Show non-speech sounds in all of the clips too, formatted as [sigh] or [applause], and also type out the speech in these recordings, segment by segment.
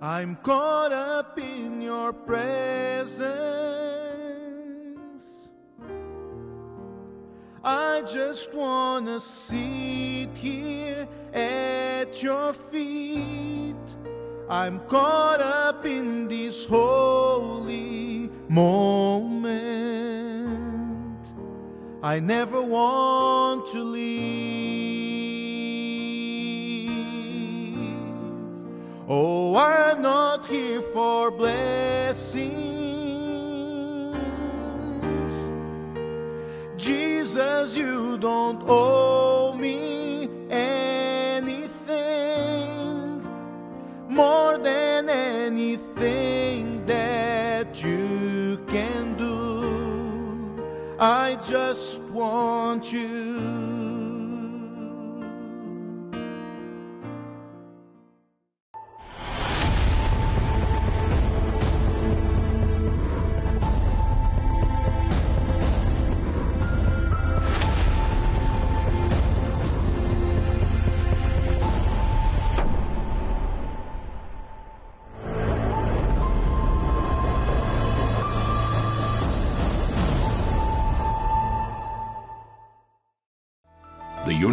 I'm caught up in your presence. I just wanna sit here at your feet. I'm caught up in this holy moment. I never want to leave. Oh, I'm not here for blessings. Jesus, you don't owe me anything more than anything that you can do. I just want you.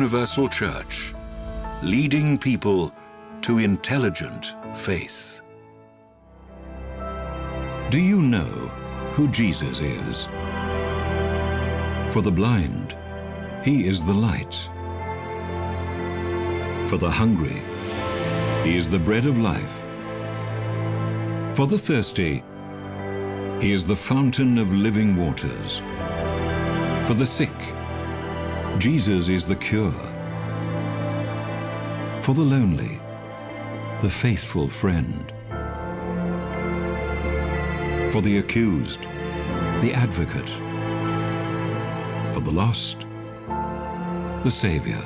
Universal Church, leading people to intelligent faith. Do you know who Jesus is? For the blind, he is the light. For the hungry, he is the bread of life. For the thirsty, he is the fountain of living waters. For the sick, Jesus is the cure. For the lonely, the faithful friend. For the accused, the advocate. For the lost, the Savior.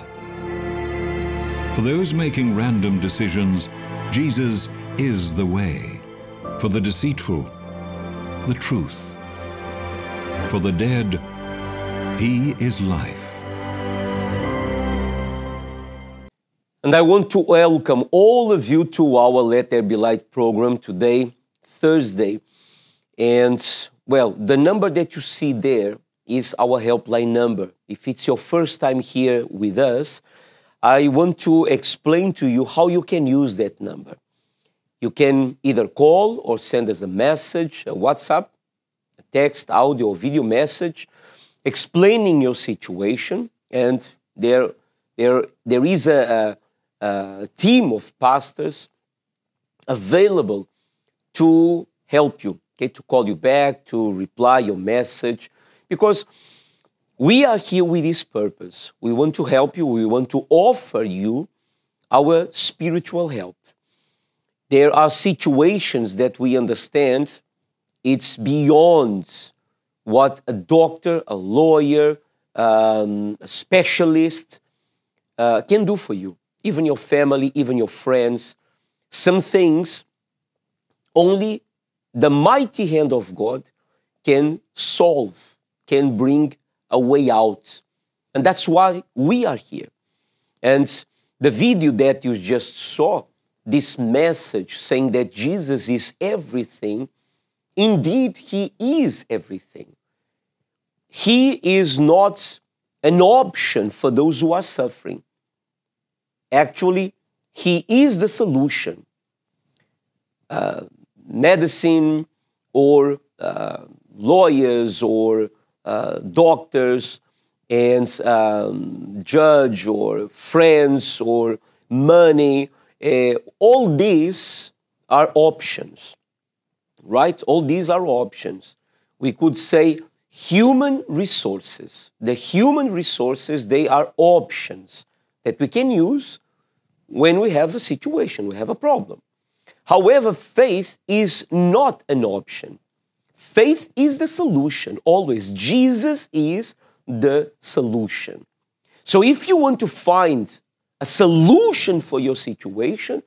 For those making random decisions, Jesus is the way. For the deceitful, the truth. For the dead, He is life. And I want to welcome all of you to our Let There Be Light program today, Thursday. And well, the number that you see there is our helpline number. If it's your first time here with us, I want to explain to you how you can use that number. You can either call or send us a message, a WhatsApp, a text, audio, or video message explaining your situation. And there, there, there is a, a, a team of pastors available to help you, okay, to call you back, to reply your message, because we are here with this purpose. We want to help you, we want to offer you our spiritual help. There are situations that we understand it's beyond what a doctor, a lawyer, um, a specialist uh, can do for you, even your family, even your friends. Some things only the mighty hand of God can solve, can bring a way out. And that's why we are here. And the video that you just saw, this message saying that Jesus is everything, indeed, He is everything. He is not an option for those who are suffering. Actually, He is the solution. Uh, medicine or uh, lawyers or uh, doctors and um, judge or friends or money, uh, all these are options, right? All these are options. We could say human resources. The human resources, they are options that we can use when we have a situation, we have a problem. However, faith is not an option. Faith is the solution, always. Jesus is the solution. So if you want to find a solution for your situation,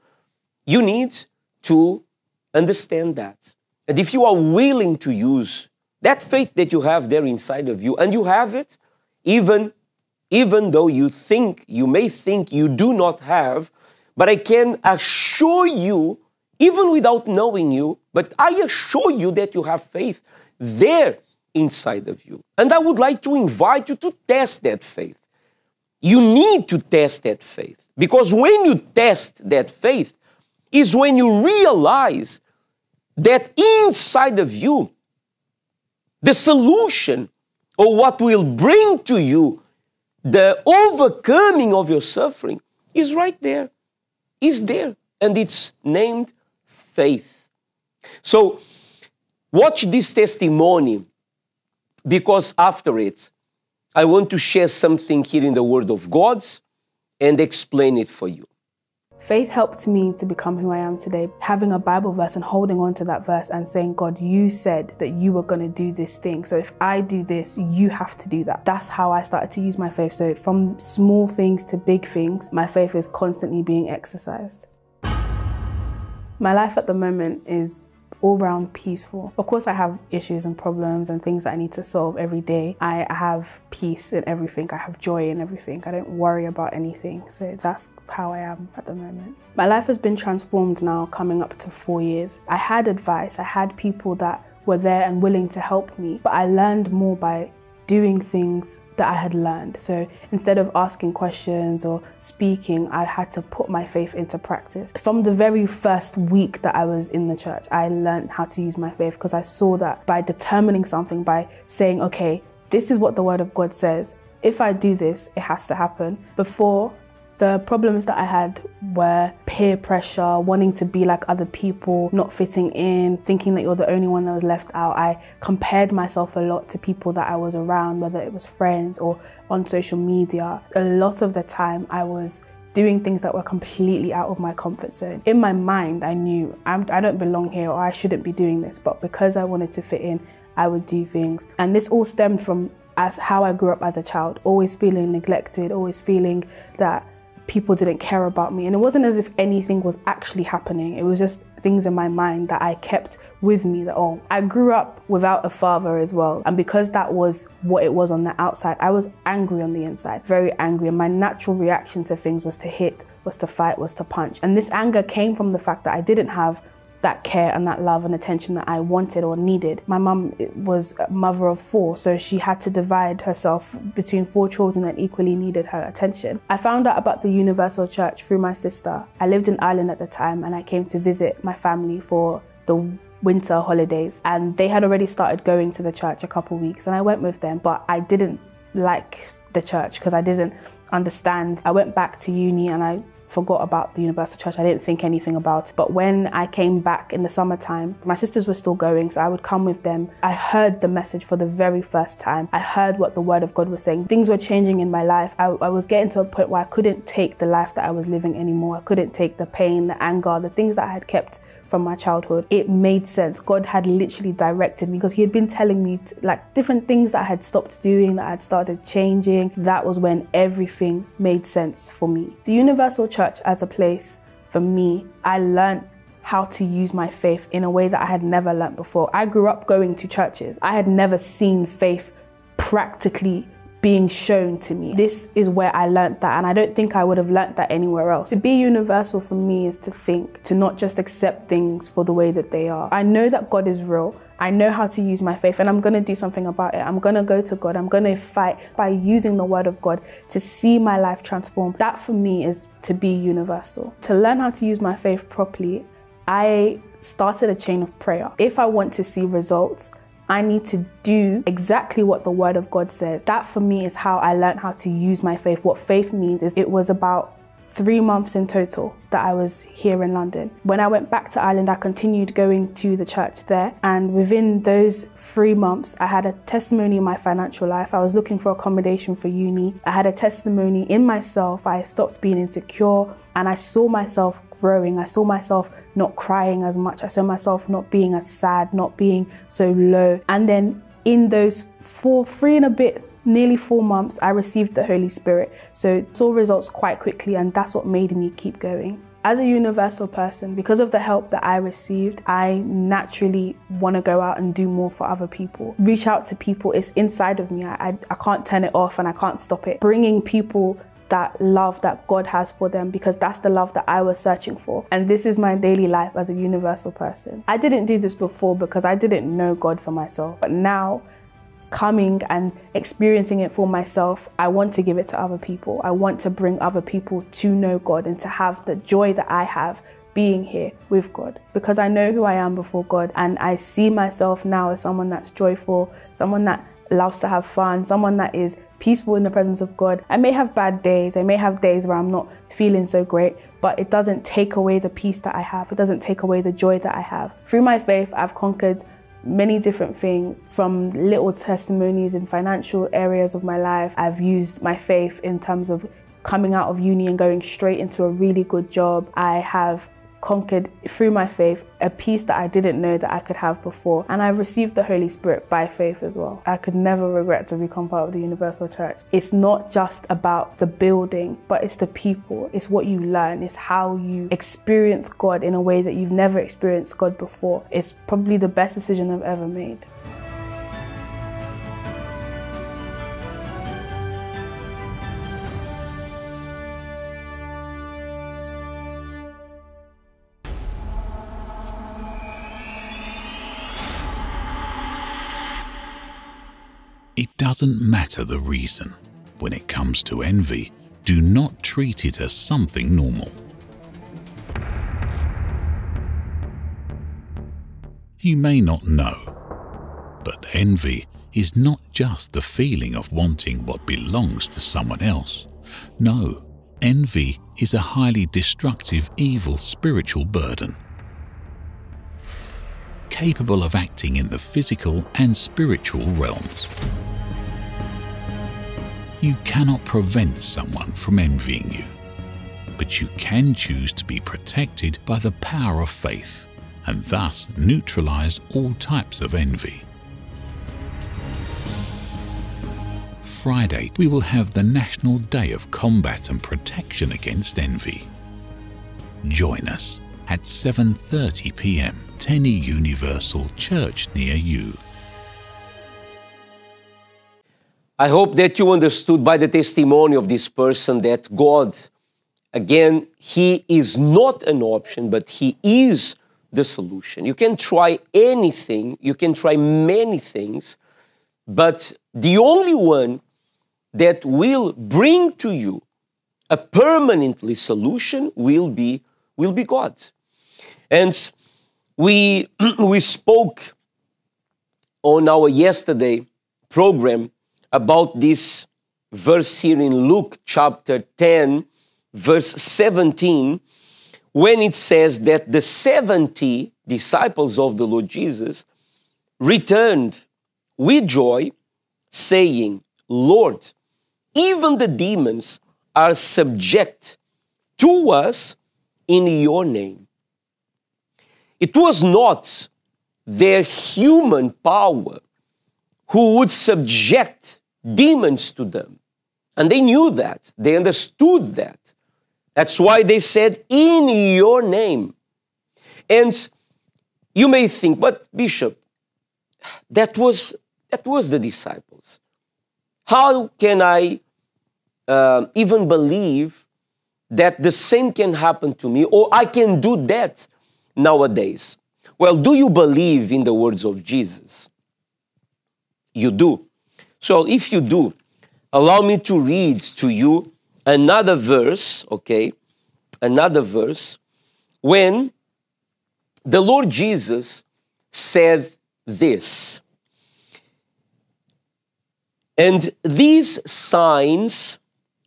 you need to understand that. And if you are willing to use that faith that you have there inside of you, and you have it, even, even though you think, you may think you do not have, but I can assure you even without knowing you, but I assure you that you have faith there inside of you. And I would like to invite you to test that faith. You need to test that faith because when you test that faith, is when you realize that inside of you, the solution or what will bring to you the overcoming of your suffering is right there, is there, and it's named faith. So, watch this testimony because after it, I want to share something here in the Word of God's and explain it for you. Faith helped me to become who I am today. Having a Bible verse and holding on to that verse and saying, God, you said that you were going to do this thing. So if I do this, you have to do that. That's how I started to use my faith. So from small things to big things, my faith is constantly being exercised. My life at the moment is all round peaceful. Of course, I have issues and problems and things that I need to solve every day. I have peace in everything, I have joy in everything. I don't worry about anything. So that's how I am at the moment. My life has been transformed now, coming up to four years. I had advice, I had people that were there and willing to help me, but I learned more by doing things that I had learned. So instead of asking questions or speaking, I had to put my faith into practice. From the very first week that I was in the church, I learned how to use my faith because I saw that by determining something, by saying, okay, this is what the word of God says. If I do this, it has to happen. Before, the problems that I had were peer pressure, wanting to be like other people, not fitting in, thinking that you're the only one that was left out. I compared myself a lot to people that I was around, whether it was friends or on social media. A lot of the time, I was doing things that were completely out of my comfort zone. In my mind, I knew I'm, I do not belong here or I shouldn't be doing this, but because I wanted to fit in, I would do things. And this all stemmed from as how I grew up as a child, always feeling neglected, always feeling that people didn't care about me. And it wasn't as if anything was actually happening, it was just things in my mind that I kept with me that oh I grew up without a father as well. And because that was what it was on the outside I was angry on the inside very angry. And my natural reaction to things was to hit was to fight was to punch. And this anger came from the fact that I didn't have that care and that love and attention that I wanted or needed. My mum was a mother of four, so she had to divide herself between four children that equally needed her attention. I found out about the Universal Church through my sister. I lived in Ireland at the time and I came to visit my family for the winter holidays and they had already started going to the church a couple weeks and I went with them but I didn't like the church because I didn't understand. I went back to uni and I forgot about the Universal Church. I didn't think anything about it. But when I came back in the summertime, my sisters were still going, so I would come with them. I heard the message for the very first time. I heard what the Word of God was saying. Things were changing in my life. I, I was getting to a point where I couldn't take the life that I was living anymore. I couldn't take the pain, the anger, the things that I had kept from my childhood, it made sense. God had literally directed me because He had been telling me to, like different things that I had stopped doing, that I had started changing. That was when everything made sense for me. The Universal Church as a place for me, I learned how to use my faith in a way that I had never learned before. I grew up going to churches. I had never seen faith practically being shown to me. This is where I learnt that, and I don't think I would have learnt that anywhere else. To be universal for me is to think, to not just accept things for the way that they are. I know that God is real. I know how to use my faith and I'm going to do something about it. I'm going to go to God. I'm going to fight by using the word of God to see my life transform. That for me is to be universal. To learn how to use my faith properly, I started a chain of prayer. If I want to see results, I need to do exactly what the word of God says. That for me is how I learned how to use my faith. What faith means is it was about three months in total that I was here in London. When I went back to Ireland, I continued going to the church there. And within those three months, I had a testimony in my financial life. I was looking for accommodation for uni. I had a testimony in myself. I stopped being insecure and I saw myself growing. I saw myself not crying as much. I saw myself not being as sad, not being so low. And then in those four, three and a bit nearly four months, I received the Holy Spirit. So saw results quite quickly, and that's what made me keep going. As a universal person, because of the help that I received, I naturally want to go out and do more for other people. Reach out to people, it's inside of me. I, I, I can't turn it off and I can't stop it. Bringing people that love that God has for them because that's the love that I was searching for. And this is my daily life as a universal person. I didn't do this before because I didn't know God for myself. But now, coming and experiencing it for myself, I want to give it to other people. I want to bring other people to know God and to have the joy that I have being here with God because I know who I am before God and I see myself now as someone that's joyful, someone that loves to have fun, someone that is peaceful in the presence of God. I may have bad days, I may have days where I'm not feeling so great, but it doesn't take away the peace that I have, it doesn't take away the joy that I have. Through my faith, I've conquered many different things from little testimonies in financial areas of my life. I've used my faith in terms of coming out of uni and going straight into a really good job. I have conquered through my faith a peace that I didn't know that I could have before. And I've received the Holy Spirit by faith as well. I could never regret to become part of the Universal Church. It's not just about the building, but it's the people, it's what you learn, it's how you experience God in a way that you've never experienced God before. It's probably the best decision I've ever made. It doesn't matter the reason. When it comes to envy, do not treat it as something normal. You may not know, but envy is not just the feeling of wanting what belongs to someone else. No, envy is a highly destructive, evil spiritual burden capable of acting in the physical and spiritual realms. You cannot prevent someone from envying you, but you can choose to be protected by the power of faith and thus neutralize all types of envy. Friday, we will have the National Day of Combat and Protection Against Envy. Join us at 7:30 p.m. Tenny Universal Church near you. I hope that you understood by the testimony of this person that God, again, He is not an option, but He is the solution. You can try anything, you can try many things, but the only one that will bring to you a permanently solution will be will be God. And we [clears throat] we spoke on our yesterday program about this verse here in Luke chapter 10, verse 17, when it says that the 70 disciples of the Lord Jesus returned with joy, saying, Lord, even the demons are subject to us in your name. It was not their human power who would subject demons to them. And they knew that, they understood that. That's why they said, In your name. And you may think, but Bishop, that was, that was the disciples. How can I uh, even believe that the same can happen to me or I can do that nowadays? Well, do you believe in the words of Jesus? You do. So if you do, allow me to read to you another verse, okay? Another verse when the Lord Jesus said this. And these signs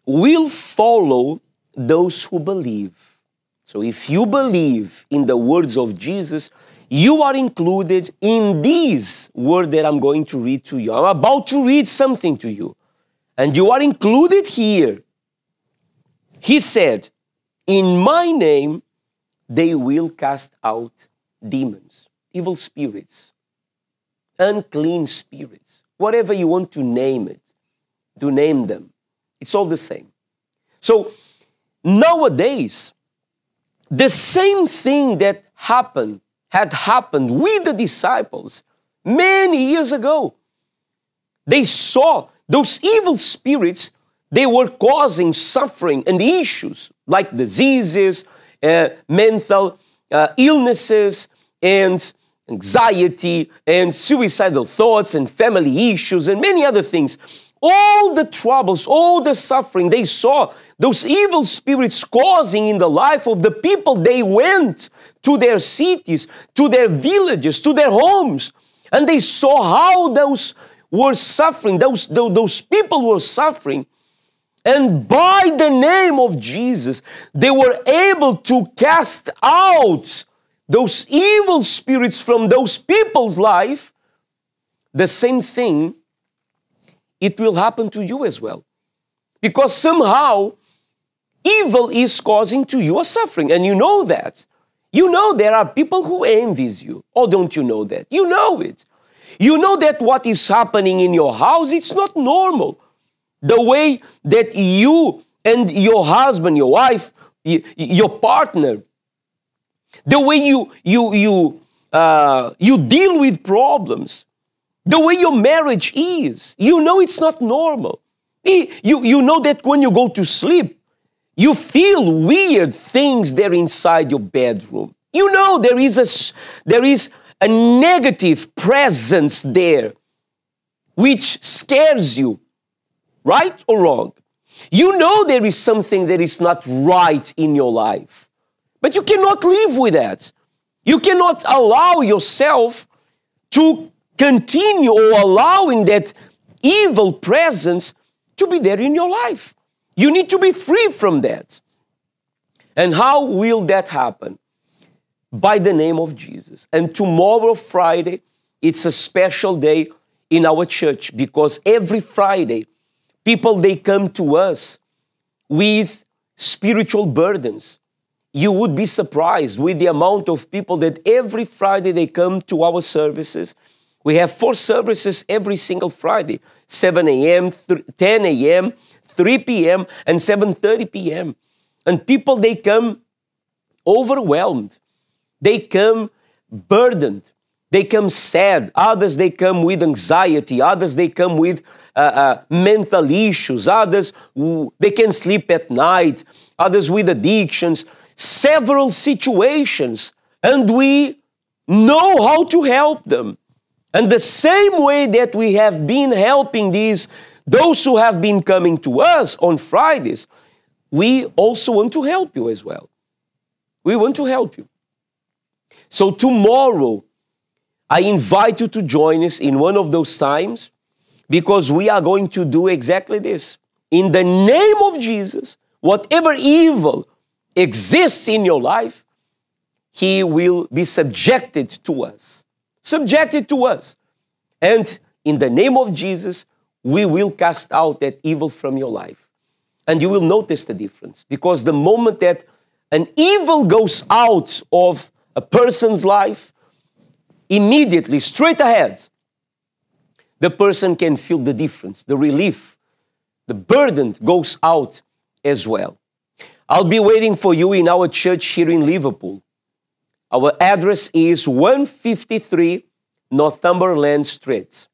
will follow those who believe. So if you believe in the words of Jesus, you are included in this word that I'm going to read to you. I'm about to read something to you, and you are included here. He said, In my name, they will cast out demons, evil spirits, unclean spirits, whatever you want to name it, to name them. It's all the same. So nowadays, the same thing that happened had happened with the disciples many years ago. They saw those evil spirits, they were causing suffering and issues like diseases, uh, mental uh, illnesses, and anxiety, and suicidal thoughts, and family issues, and many other things. All the troubles, all the suffering they saw, those evil spirits causing in the life of the people, they went to their cities, to their villages, to their homes, and they saw how those were suffering, those, those people were suffering. And by the name of Jesus, they were able to cast out those evil spirits from those people's life. The same thing, it will happen to you as well. Because somehow, evil is causing to you a suffering, and you know that. You know there are people who envies you. Or don't you know that? You know it. You know that what is happening in your house, it's not normal. The way that you and your husband, your wife, your partner, the way you, you, you, uh, you deal with problems, the way your marriage is, you know it's not normal. You, you know that when you go to sleep, you feel weird things there inside your bedroom. You know there is a, there is a negative presence there which scares you, right or wrong. You know there is something that is not right in your life, but you cannot live with that. You cannot allow yourself to continue or allowing that evil presence to be there in your life. You need to be free from that. And how will that happen? by the name of Jesus. And tomorrow, Friday, it's a special day in our church because every Friday, people they come to us with spiritual burdens. You would be surprised with the amount of people that every Friday they come to our services. We have four services every single Friday 7 a.m., 10 a.m., 3 p.m., and 7:30 p.m. And people they come overwhelmed they come burdened. They come sad. Others, they come with anxiety. Others, they come with uh, uh, mental issues. Others, they can't sleep at night. Others with addictions. Several situations. And we know how to help them. And the same way that we have been helping these, those who have been coming to us on Fridays, we also want to help you as well. We want to help you. So tomorrow, I invite you to join us in one of those times because we are going to do exactly this. In the name of Jesus, whatever evil exists in your life, he will be subjected to us. Subjected to us. And in the name of Jesus, we will cast out that evil from your life. And you will notice the difference because the moment that an evil goes out of a person's life, immediately, straight ahead, the person can feel the difference, the relief, the burden goes out as well. I'll be waiting for you in our church here in Liverpool. Our address is 153 Northumberland Street.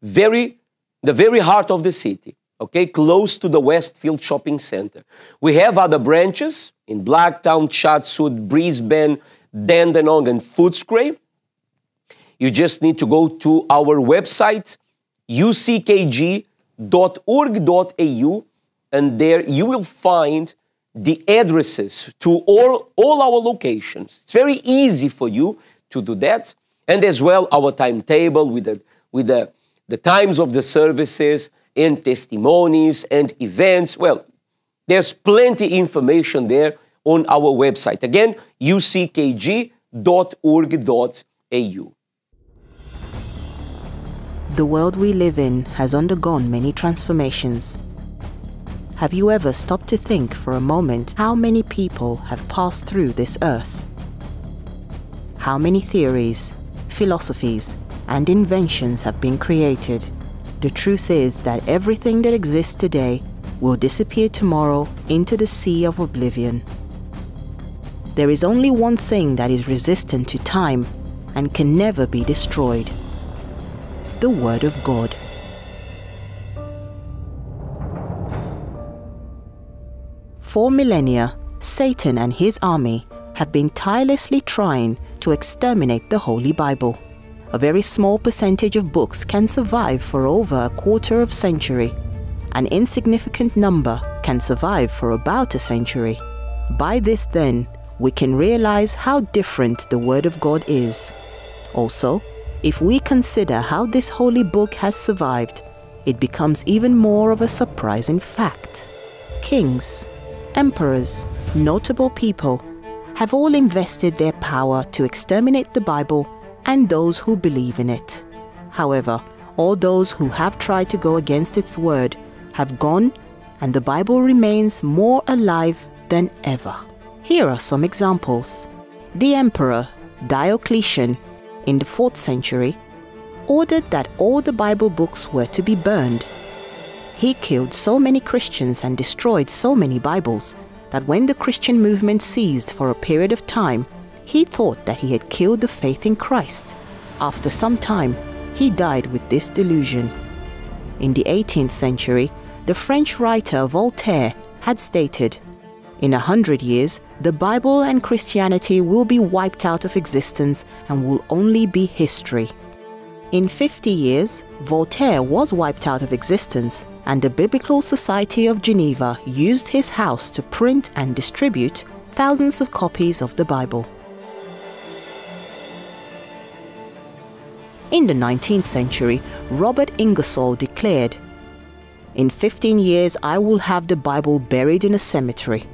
Very, the very heart of the city, okay, close to the Westfield Shopping Center. We have other branches in Blacktown, Chatswood, Brisbane, Dandenong, and Footscray. You just need to go to our website, uckg.org.au, and there you will find the addresses to all, all our locations. It's very easy for you to do that. And as well, our timetable with the, with the, the times of the services and testimonies and events. Well, there's plenty information there on our website. Again, uckg.org.au. The world we live in has undergone many transformations. Have you ever stopped to think for a moment how many people have passed through this earth? How many theories, philosophies, and inventions have been created? The truth is that everything that exists today will disappear tomorrow into the sea of oblivion there is only one thing that is resistant to time and can never be destroyed the Word of God. Four millennia, Satan and his army have been tirelessly trying to exterminate the Holy Bible. A very small percentage of books can survive for over a quarter of a century. An insignificant number can survive for about a century. By this then, we can realize how different the Word of God is. Also, if we consider how this holy book has survived, it becomes even more of a surprising fact. Kings, emperors, notable people have all invested their power to exterminate the Bible and those who believe in it. However, all those who have tried to go against its word have gone, and the Bible remains more alive than ever. Here are some examples. The Emperor Diocletian, in the 4th century, ordered that all the Bible books were to be burned. He killed so many Christians and destroyed so many Bibles that when the Christian movement ceased for a period of time, he thought that he had killed the faith in Christ. After some time, he died with this delusion. In the 18th century, the French writer Voltaire had stated, In a hundred years, the Bible and Christianity will be wiped out of existence and will only be history. In 50 years, Voltaire was wiped out of existence, and the Biblical Society of Geneva used his house to print and distribute thousands of copies of the Bible. In the 19th century, Robert Ingersoll declared, In 15 years, I will have the Bible buried in a cemetery.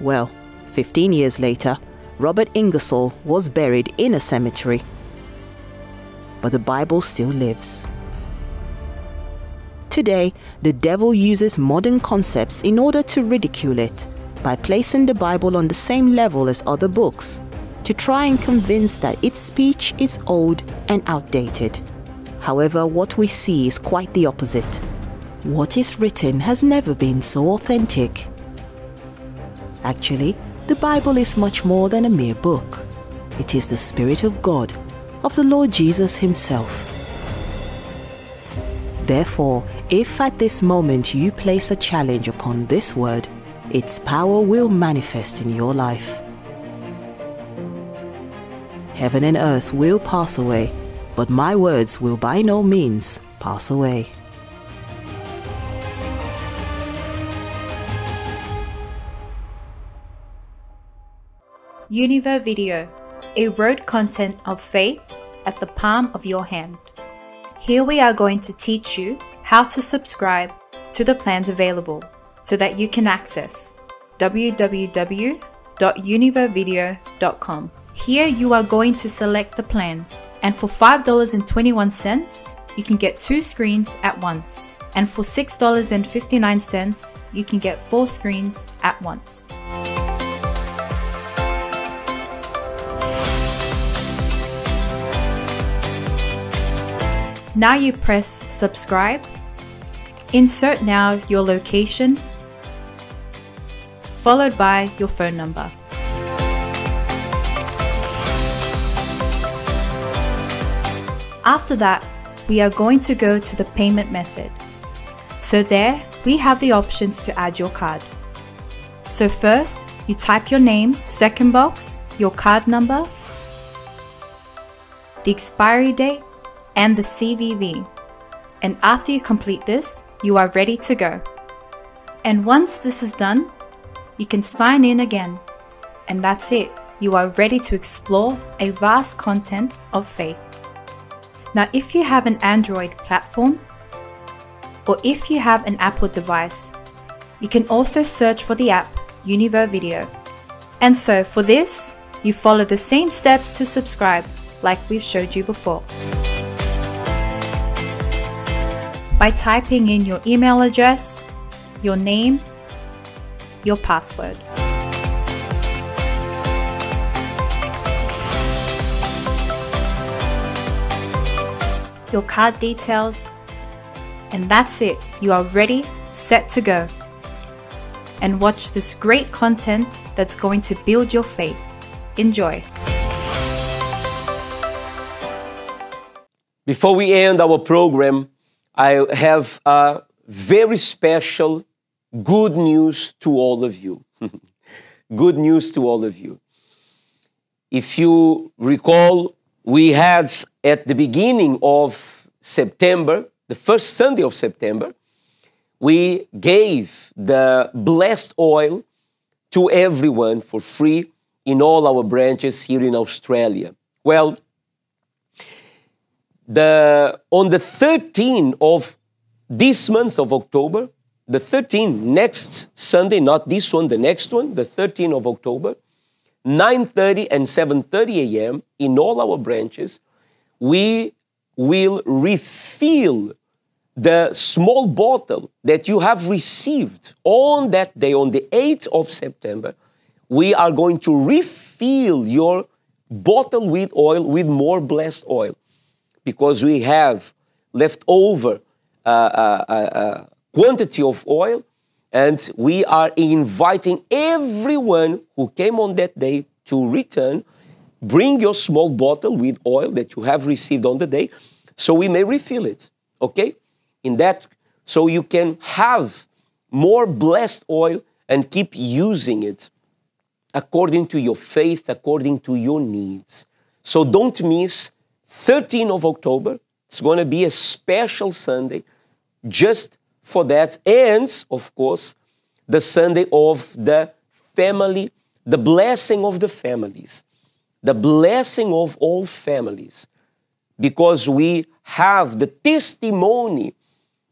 Well, 15 years later, Robert Ingersoll was buried in a cemetery. But the Bible still lives. Today, the devil uses modern concepts in order to ridicule it by placing the Bible on the same level as other books to try and convince that its speech is old and outdated. However, what we see is quite the opposite. What is written has never been so authentic. Actually, the Bible is much more than a mere book. It is the Spirit of God, of the Lord Jesus Himself. Therefore, if at this moment you place a challenge upon this word, its power will manifest in your life. Heaven and earth will pass away, but my words will by no means pass away. Univer Video, a road content of faith at the palm of your hand. Here we are going to teach you how to subscribe to the plans available so that you can access www.univervideo.com. Here you are going to select the plans and for $5.21 you can get two screens at once and for $6.59 you can get four screens at once. Now you press subscribe. Insert now your location, followed by your phone number. After that, we are going to go to the payment method. So there, we have the options to add your card. So first, you type your name, second box, your card number, the expiry date, and the CVV. And after you complete this, you are ready to go. And once this is done, you can sign in again. And that's it. You are ready to explore a vast content of faith. Now, if you have an Android platform, or if you have an Apple device, you can also search for the app Univer Video. And so for this, you follow the same steps to subscribe like we've showed you before by typing in your email address, your name, your password. Your card details, and that's it. You are ready, set to go. And watch this great content that's going to build your faith. Enjoy. Before we end our program, I have a very special good news to all of you. [laughs] good news to all of you. If you recall, we had at the beginning of September, the first Sunday of September, we gave the blessed oil to everyone for free in all our branches here in Australia. Well, the, on the 13th of this month of October, the 13th, next Sunday, not this one, the next one, the 13th of October, 9.30 and 7.30 a.m. in all our branches, we will refill the small bottle that you have received on that day, on the 8th of September, we are going to refill your bottle with oil with more blessed oil because we have left over a, uh, a, uh, a uh, quantity of oil and we are inviting everyone who came on that day to return. Bring your small bottle with oil that you have received on the day so we may refill it okay? In that so you can have more blessed oil and keep using it according to your faith according to your needs. So don't miss 13th of october it's going to be a special sunday just for that and of course the sunday of the family the blessing of the families the blessing of all families because we have the testimony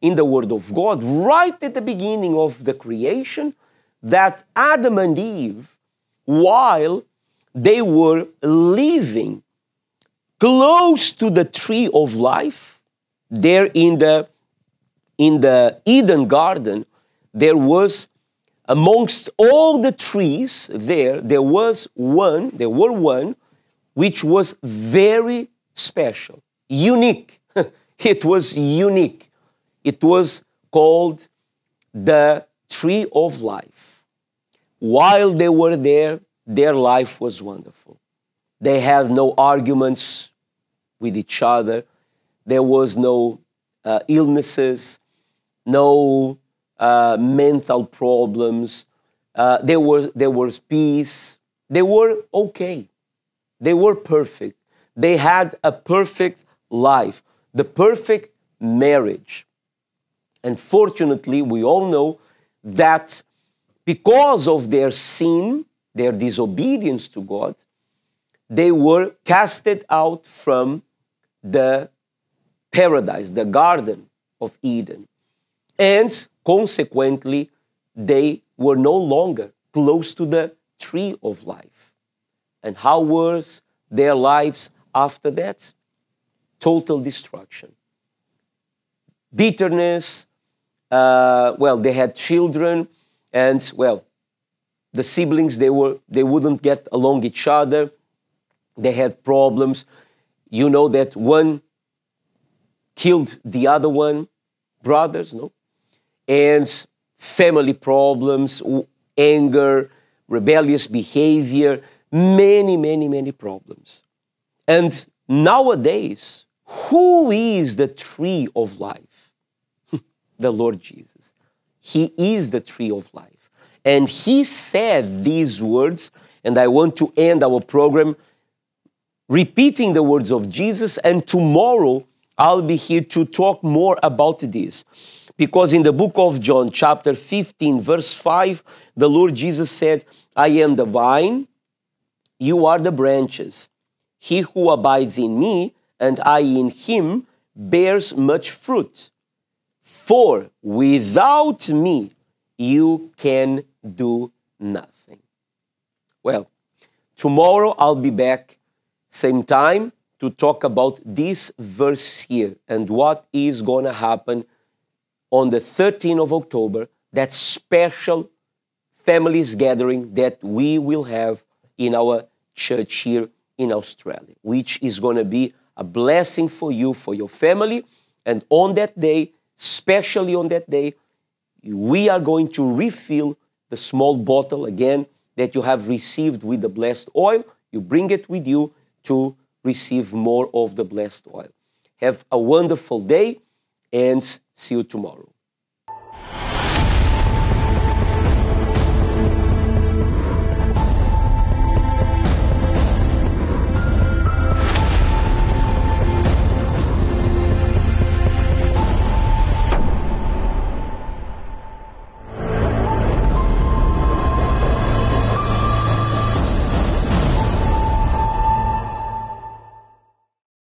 in the Word of God right at the beginning of the creation that Adam and Eve, while they were living close to the tree of life, there in the, in the Eden garden, there was amongst all the trees there, there was one, there were one, which was very special, unique. [laughs] it was unique. It was called the tree of life. While they were there, their life was wonderful. They had no arguments with each other. There was no uh, illnesses, no uh, mental problems. Uh, there, was, there was peace. They were okay. They were perfect. They had a perfect life, the perfect marriage. And fortunately, we all know that because of their sin, their disobedience to God, they were casted out from the paradise, the Garden of Eden. And consequently, they were no longer close to the tree of life. And how was their lives after that? Total destruction. Bitterness, uh, well, they had children, and well, the siblings they were they wouldn't get along each other. They had problems. You know that one killed the other one, brothers, no, and family problems, anger, rebellious behavior, many, many, many problems. And nowadays, who is the tree of life? [laughs] the Lord Jesus. He is the tree of life. And He said these words, and I want to end our program repeating the words of Jesus. And tomorrow I'll be here to talk more about this. Because in the book of John, chapter 15, verse 5, the Lord Jesus said, I am the vine, you are the branches. He who abides in me and I in him bears much fruit. For without me, you can do nothing. Well, tomorrow I'll be back, same time, to talk about this verse here and what is going to happen on the 13th of October, that special families gathering that we will have in our church here in Australia, which is going to be a blessing for you, for your family. And on that day, especially on that day, we are going to refill the small bottle again that you have received with the blessed oil. You bring it with you to receive more of the blessed oil. Have a wonderful day and see you tomorrow.